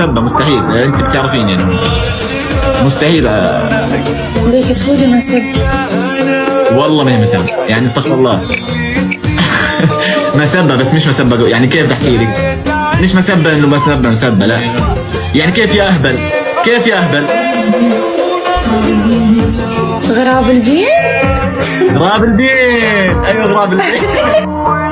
مسبة مستحيل. إيه، انت بتعرفيني يعني. مستحيل. ليك تقولي مسب والله ما هي مسبة يعني استغفر الله. مسبة بس مش مسبة يعني كيف بحكي لك؟ مش مسبة إنه مسبة مسبة لا. يعني كيف يا أهبل؟ كيف يا أهبل؟ غراب البين غراب البيت. أيوه غراب البيت.